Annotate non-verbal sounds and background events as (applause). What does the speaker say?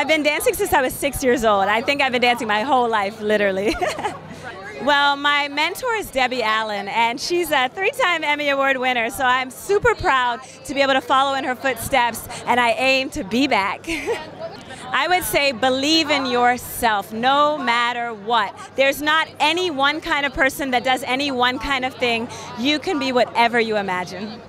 I've been dancing since I was six years old. I think I've been dancing my whole life, literally. (laughs) well, my mentor is Debbie Allen, and she's a three time Emmy Award winner, so I'm super proud to be able to follow in her footsteps, and I aim to be back. (laughs) I would say believe in yourself no matter what. There's not any one kind of person that does any one kind of thing. You can be whatever you imagine.